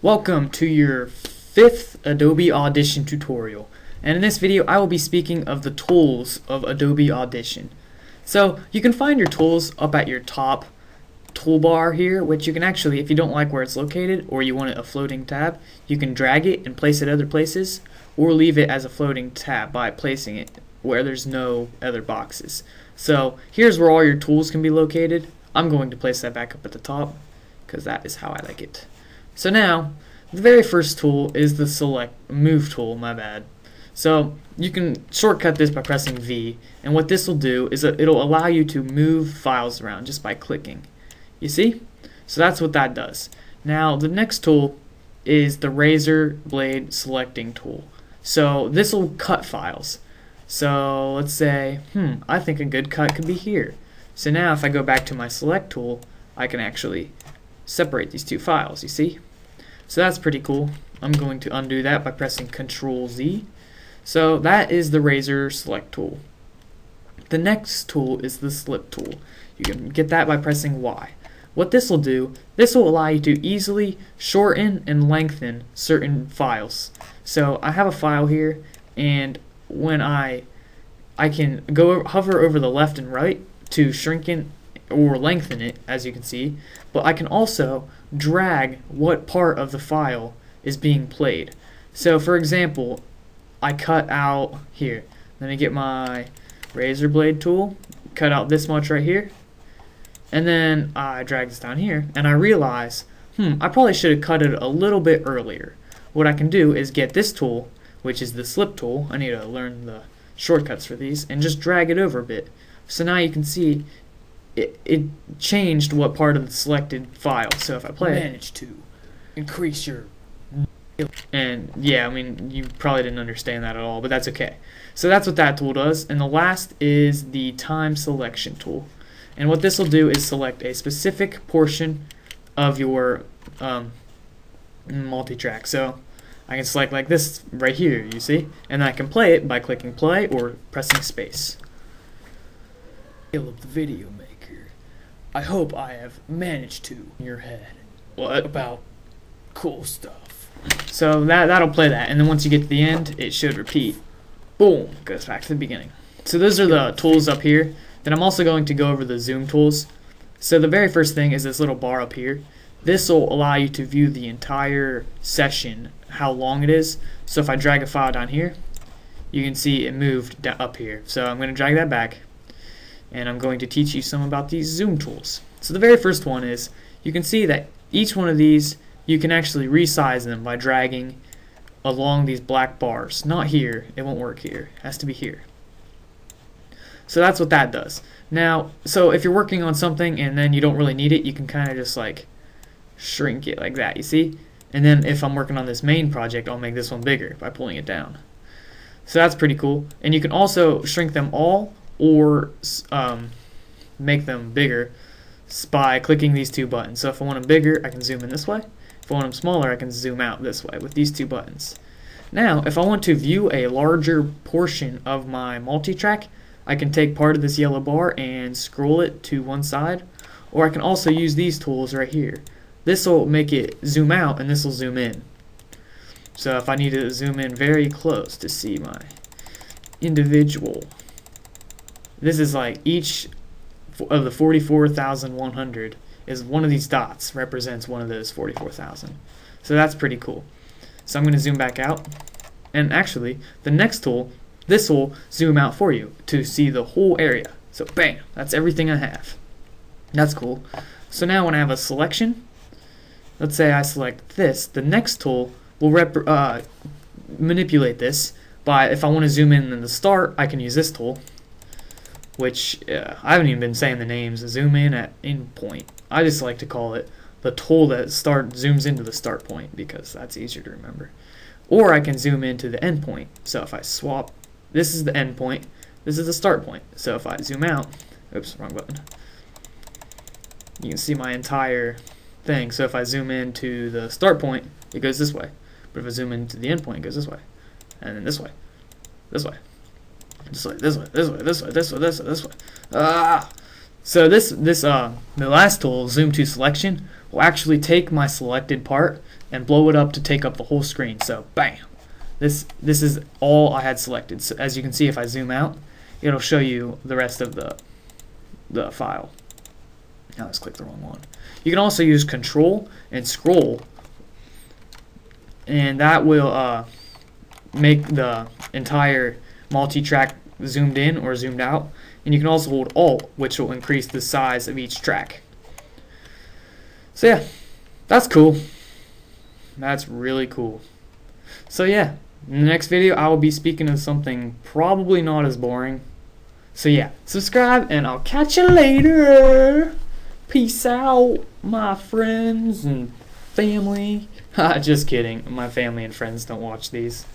Welcome to your fifth Adobe Audition tutorial and in this video I will be speaking of the tools of Adobe Audition. So you can find your tools up at your top toolbar here which you can actually if you don't like where it's located or you want it a floating tab you can drag it and place it other places or leave it as a floating tab by placing it where there's no other boxes. So here's where all your tools can be located. I'm going to place that back up at the top because that is how I like it. So now, the very first tool is the select move tool, my bad. So you can shortcut this by pressing V, and what this will do is it'll allow you to move files around just by clicking. You see? So that's what that does. Now the next tool is the razor blade selecting tool. So this will cut files. So let's say, hmm, I think a good cut could be here. So now if I go back to my select tool, I can actually separate these two files, you see? So that's pretty cool. I'm going to undo that by pressing Control Z. So that is the razor select tool. The next tool is the slip tool. You can get that by pressing Y. What this will do, this will allow you to easily shorten and lengthen certain files. So I have a file here and when I I can go hover over the left and right to shrink it or lengthen it as you can see but I can also drag what part of the file is being played. So for example I cut out here. Let me get my razor blade tool cut out this much right here and then I drag this down here and I realize hmm I probably should have cut it a little bit earlier. What I can do is get this tool which is the slip tool I need to learn the shortcuts for these and just drag it over a bit. So now you can see it, it changed what part of the selected file. So if I play manage to increase your and yeah, I mean you probably didn't understand that at all, but that's okay. So that's what that tool does. And the last is the time selection tool. And what this will do is select a specific portion of your um, multi-track. So I can select like this right here, you see? And I can play it by clicking play or pressing space. Of the video maker. I hope I have managed to in your head what about cool stuff. So that that'll play that, and then once you get to the end, it should repeat. Boom, goes back to the beginning. So those are the tools up here. Then I'm also going to go over the zoom tools. So the very first thing is this little bar up here. This will allow you to view the entire session, how long it is. So if I drag a file down here, you can see it moved up here. So I'm going to drag that back and I'm going to teach you some about these zoom tools. So the very first one is you can see that each one of these you can actually resize them by dragging along these black bars. Not here, it won't work here, it has to be here. So that's what that does. Now, so if you're working on something and then you don't really need it, you can kind of just like shrink it like that, you see? And then if I'm working on this main project, I'll make this one bigger by pulling it down. So that's pretty cool. And you can also shrink them all or um, make them bigger by clicking these two buttons. So if I want them bigger, I can zoom in this way. If I want them smaller, I can zoom out this way with these two buttons. Now, if I want to view a larger portion of my multi-track, I can take part of this yellow bar and scroll it to one side, or I can also use these tools right here. This will make it zoom out and this will zoom in. So if I need to zoom in very close to see my individual this is like each of the 44,100 is one of these dots represents one of those 44,000. So that's pretty cool. So I'm going to zoom back out. And actually, the next tool, this will zoom out for you to see the whole area. So bam, that's everything I have. That's cool. So now when I have a selection, let's say I select this, the next tool will uh, manipulate this by, if I want to zoom in in the start, I can use this tool which uh, I haven't even been saying the names. Zoom in at endpoint. I just like to call it the tool that start zooms into the start point because that's easier to remember. Or I can zoom into the endpoint. So if I swap, this is the endpoint, this is the start point. So if I zoom out, oops, wrong button. You can see my entire thing. So if I zoom into the start point, it goes this way. But if I zoom into the endpoint, it goes this way. And then this way. This way. This way, this way, this way, this way, this way, this way, this way. Ah! So this, this, uh, the last tool, Zoom to Selection, will actually take my selected part and blow it up to take up the whole screen. So bam. This this is all I had selected. So as you can see if I zoom out, it'll show you the rest of the the file. Now let's click the wrong one. You can also use control and scroll and that will uh, make the entire multi-track zoomed in or zoomed out and you can also hold alt which will increase the size of each track. So yeah that's cool. That's really cool. So yeah in the next video I will be speaking of something probably not as boring. So yeah subscribe and I'll catch you later. Peace out my friends and family. Just kidding. My family and friends don't watch these